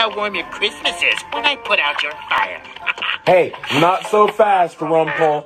how warm your Christmas is when I put out your fire. Hey, not so fast, Rumpel.